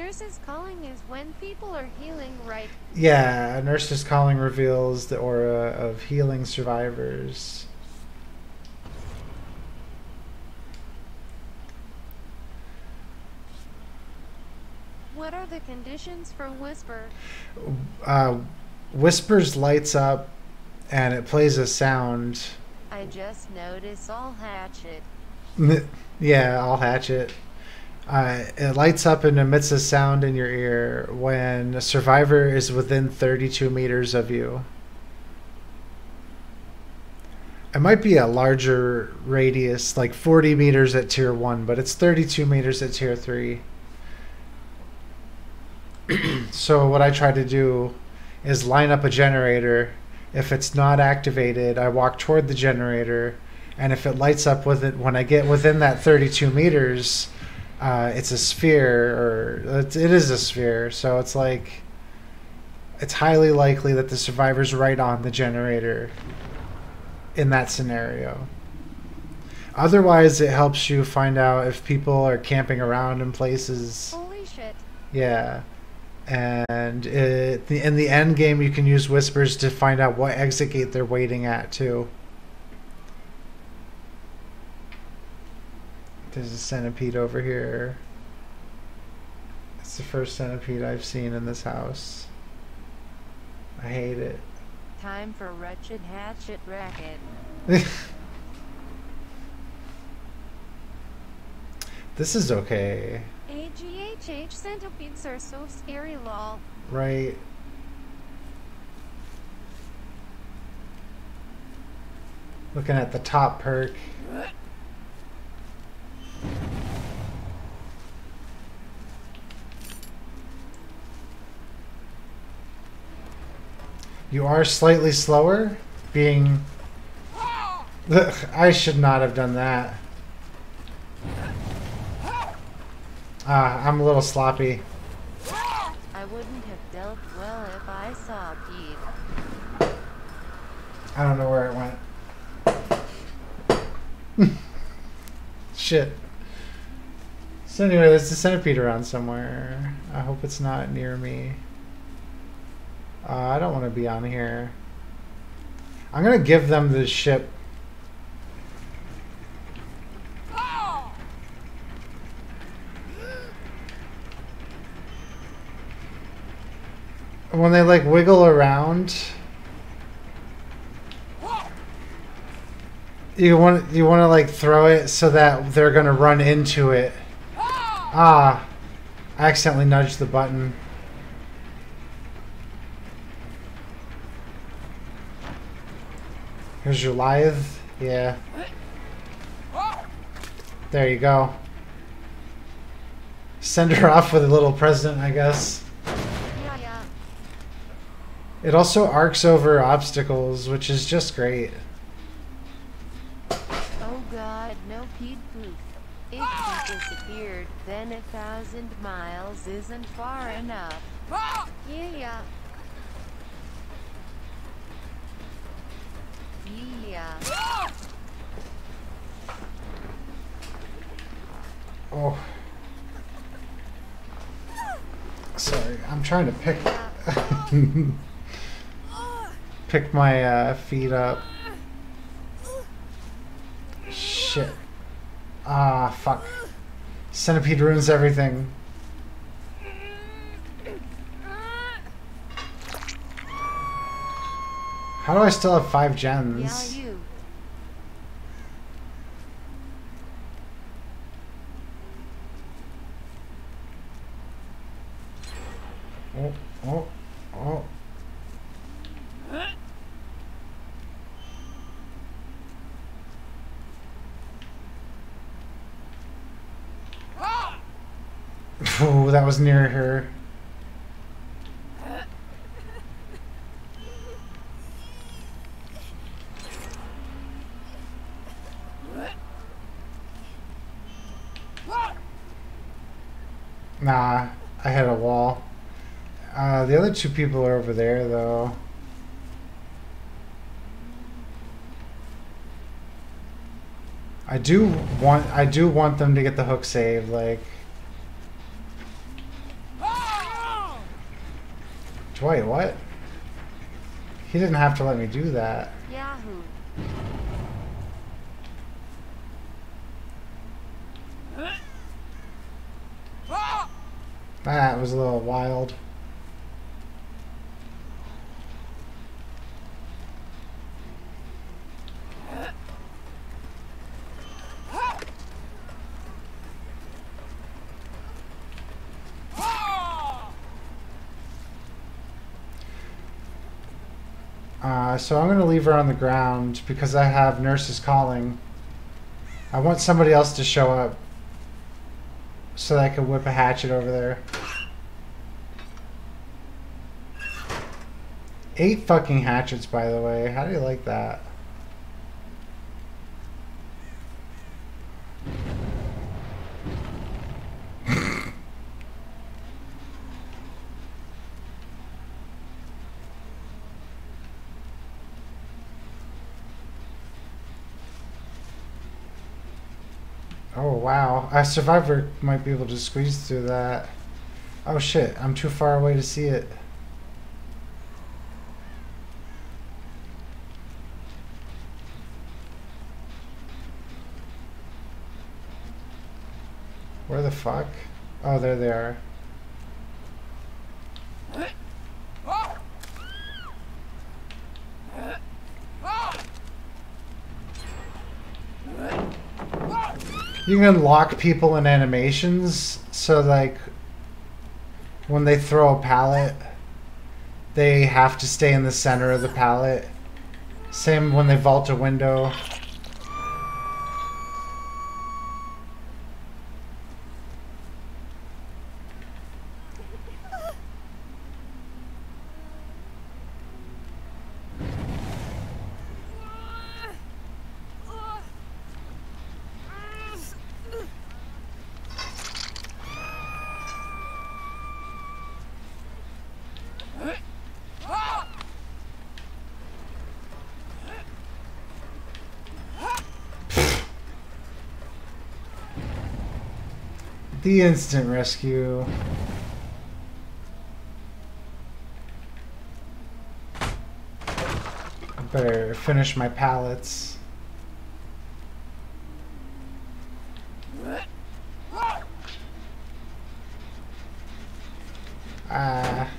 Nurses calling is when people are healing, right? Yeah, a nurse's calling reveals the aura of healing survivors. What are the conditions for Whisper? Uh, Whispers lights up and it plays a sound. I just noticed all hatchet. yeah, I'll hatch it. Uh, it lights up and emits a sound in your ear when a survivor is within 32 meters of you. It might be a larger radius, like 40 meters at tier 1, but it's 32 meters at tier 3. so, what I try to do is line up a generator. If it's not activated, I walk toward the generator, and if it lights up with it when I get within that 32 meters, uh, it's a sphere, or it is a sphere. So it's like it's highly likely that the survivor's right on the generator in that scenario. Otherwise, it helps you find out if people are camping around in places. Holy shit. Yeah. And it, in the end game, you can use whispers to find out what exit gate they're waiting at, too. There's a centipede over here. It's the first centipede I've seen in this house. I hate it. Time for wretched hatchet racket. this is okay. AGHH centipedes are so scary, lol. Right. Looking at the top perk. You are slightly slower, being... Ugh, I should not have done that. Ah, I'm a little sloppy. I wouldn't have dealt well if I saw Pete. I don't know where it went. Shit. So anyway, there's a centipede around somewhere. I hope it's not near me. Uh, I don't want to be on here. I'm gonna give them the ship. When they like wiggle around, you want you want to like throw it so that they're gonna run into it. Ah, I accidentally nudged the button. Lithe. Yeah. There you go. Send her off with a little present, I guess. It also arcs over obstacles, which is just great. Oh god, no Pete poof. If he disappeared, then a thousand miles isn't far enough. Yeah, yeah. Oh. Sorry, I'm trying to pick pick my uh, feet up. Shit. Ah, fuck. Centipede ruins everything. How do I still have five gens? you. Oh, oh, oh. Ah! Ooh, that was near her. Nah, I hit a wall. Uh, the other two people are over there, though. I do want I do want them to get the hook save, like Dwight, what? He didn't have to let me do that. Yahoo. That was a little wild. Uh, so I'm going to leave her on the ground because I have nurses calling. I want somebody else to show up so that I can whip a hatchet over there. Eight fucking hatchets, by the way. How do you like that? Oh wow, a survivor might be able to squeeze through that. Oh shit, I'm too far away to see it. Fuck? Oh, there they are. You can lock people in animations, so like when they throw a pallet, they have to stay in the center of the pallet. Same when they vault a window. The instant rescue. I better finish my pallets. Ah.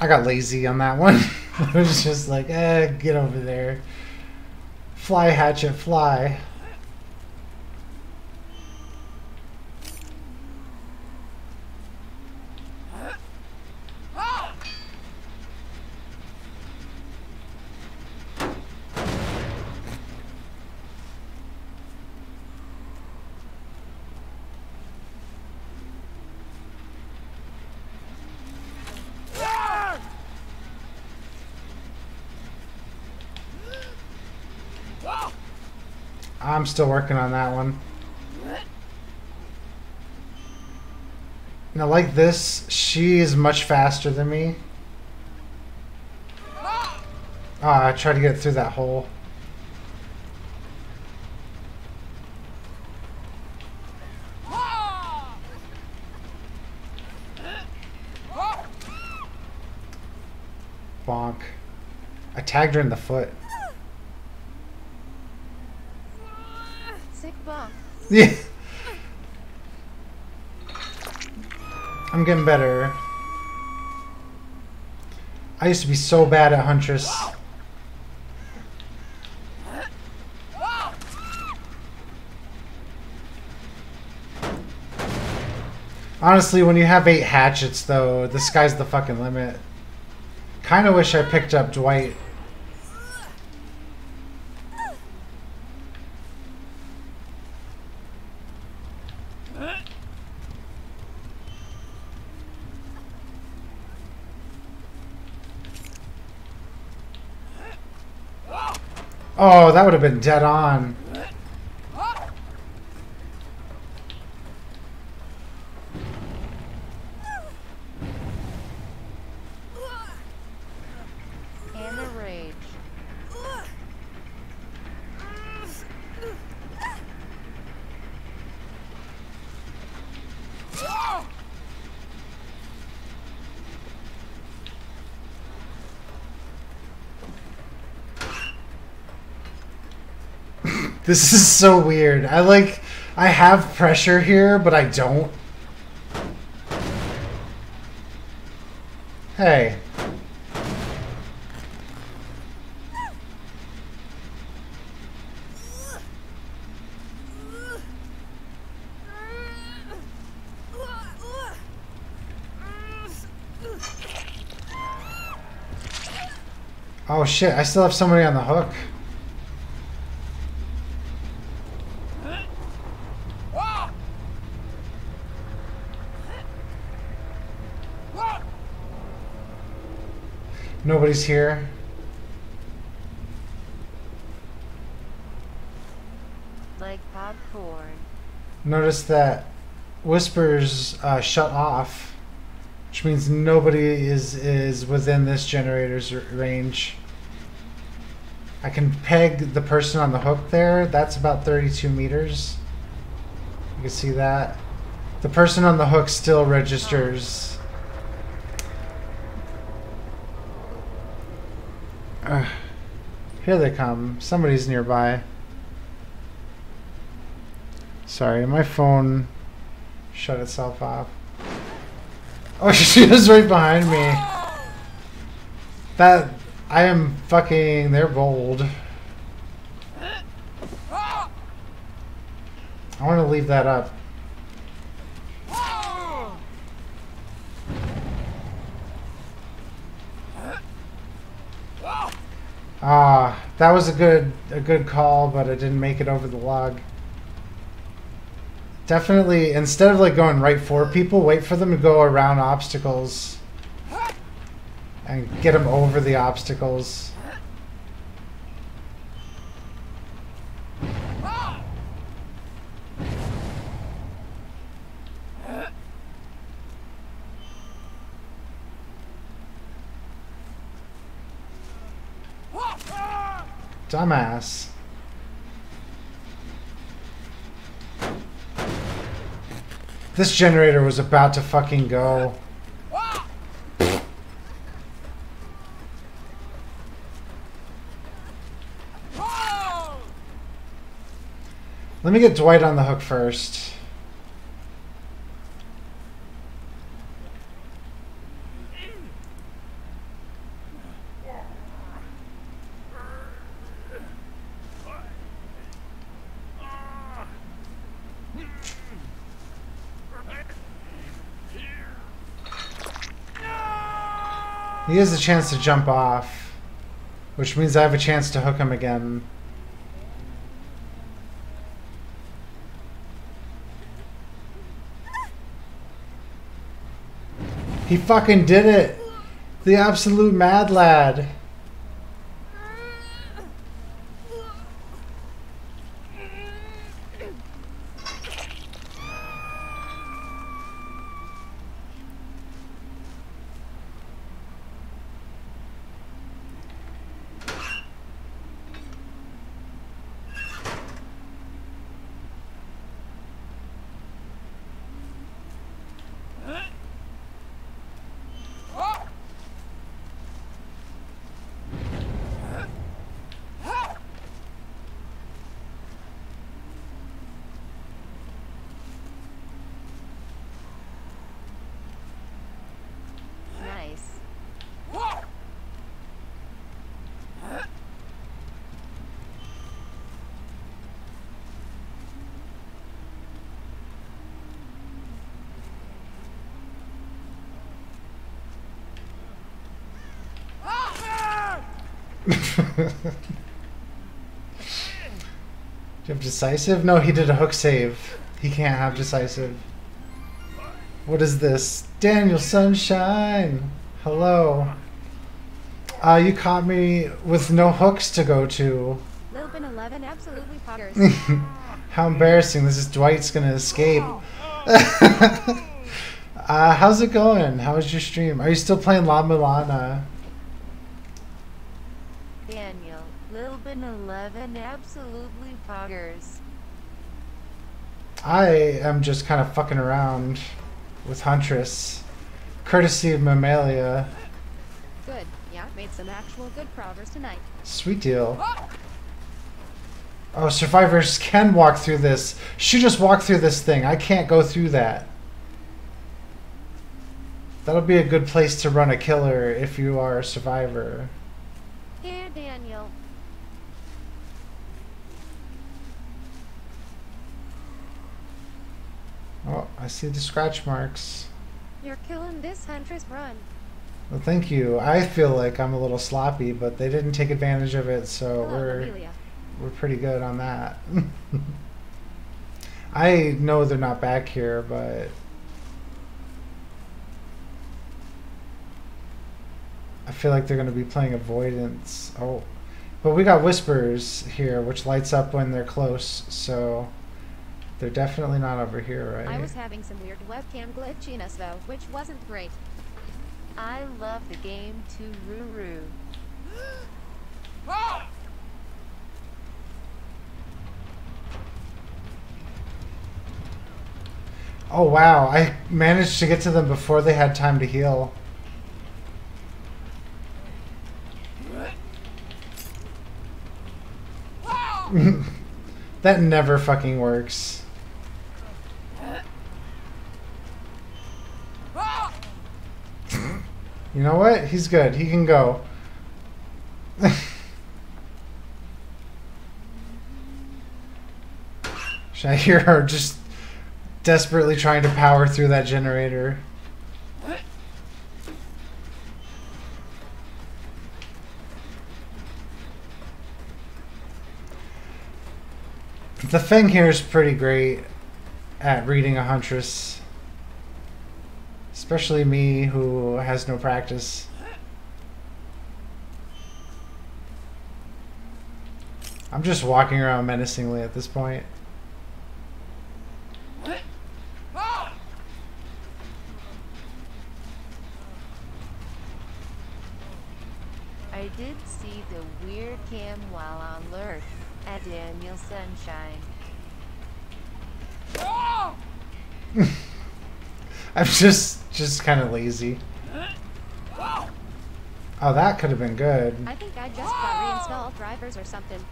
I got lazy on that one. I was just like, eh, get over there. Fly, hatchet, fly. I'm still working on that one. Now, like this, she is much faster than me. Ah, I tried to get through that hole. Bonk. I tagged her in the foot. Yeah. I'm getting better. I used to be so bad at Huntress. Honestly, when you have eight hatchets, though, the sky's the fucking limit. Kind of wish I picked up Dwight. Oh, that would have been dead on. This is so weird. I like, I have pressure here, but I don't. Hey. Oh shit, I still have somebody on the hook. Nobody's here. Like popcorn. Notice that whispers uh, shut off, which means nobody is is within this generator's range. I can peg the person on the hook there. That's about 32 meters. You can see that. The person on the hook still registers. Ugh. here they come. Somebody's nearby. Sorry, my phone shut itself off. Oh, she was right behind me. That I am fucking. They're bold. I want to leave that up. Ah, that was a good a good call, but I didn't make it over the log. Definitely, instead of like going right for people, wait for them to go around obstacles and get them over the obstacles. Dumbass. This generator was about to fucking go. Let me get Dwight on the hook first. He has a chance to jump off, which means I have a chance to hook him again. He fucking did it! The absolute mad lad. Do you have decisive? No, he did a hook save. He can't have decisive. What is this? Daniel Sunshine! Hello. Uh, you caught me with no hooks to go to. been 11 absolutely poggers. How embarrassing. This is Dwight's gonna escape. uh, how's it going? How was your stream? Are you still playing La Milana? 11 absolutely poggers. I am just kind of fucking around with Huntress. Courtesy of Mamelia. good. Yeah, made some actual good progress tonight. Sweet deal. Oh, survivors can walk through this. She just walked through this thing. I can't go through that. That'll be a good place to run a killer if you are a survivor. Here, Daniel. Oh, I see the scratch marks. You're killing this Huntress run. Well, thank you. I feel like I'm a little sloppy, but they didn't take advantage of it, so we're Amelia. we're pretty good on that. I know they're not back here, but I feel like they're going to be playing avoidance. Oh, but we got whispers here, which lights up when they're close, so they're definitely not over here, right? I was having some weird webcam glitchiness though, which wasn't great. I love the game too, Ruru. Oh wow, I managed to get to them before they had time to heal. that never fucking works. You know what? He's good. He can go. Should I hear her just desperately trying to power through that generator? What? The thing here is pretty great at reading a huntress. Especially me who has no practice. I'm just walking around menacingly at this point. I did see the weird cam while on lurk at Daniel Sunshine. I'm just just kind of lazy. Oh, that could have been good. I think I just got reinstalled drivers or something.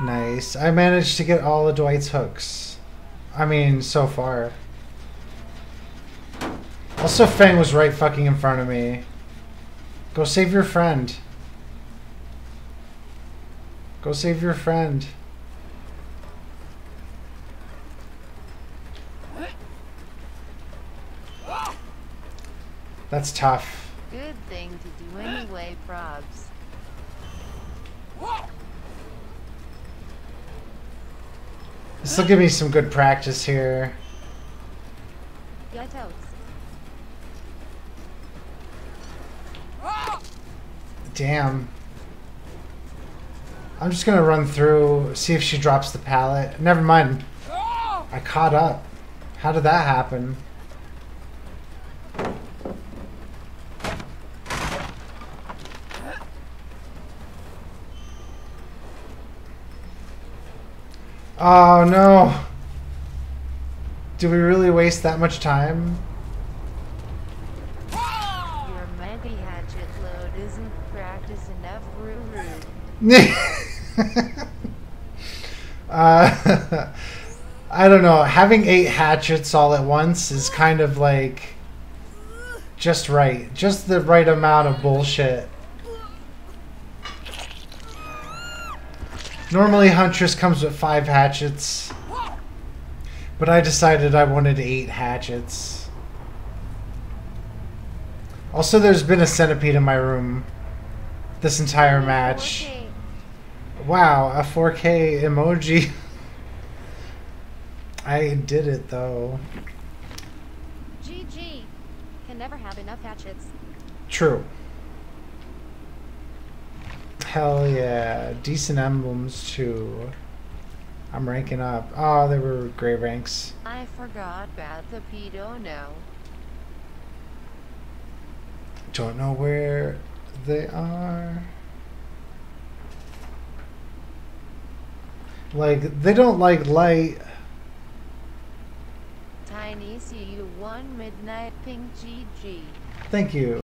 Nice. I managed to get all of Dwight's hooks. I mean, so far. Also, Feng was right fucking in front of me. Go save your friend. Go save your friend. That's tough. Good thing to do anyway, probs. This will give me some good practice here. Yeah, totes. Damn. I'm just gonna run through, see if she drops the pallet. Never mind. I caught up. How did that happen? Oh no. Do we really waste that much time? Your mega hatchet load isn't practice enough, Ruru. uh, I don't know. Having eight hatchets all at once is kind of like just right. Just the right amount of bullshit. Normally, Huntress comes with five hatchets. But I decided I wanted eight hatchets. Also, there's been a centipede in my room this entire match. Okay, Wow, a 4K emoji. I did it though. GG. Can never have enough hatchets. True. Hell yeah. Decent emblems too. I'm ranking up. Ah, oh, they were gray ranks. I forgot about the pedo now. Don't know where they are. Like, they don't like light. Tiny see you one midnight pink GG. Thank you.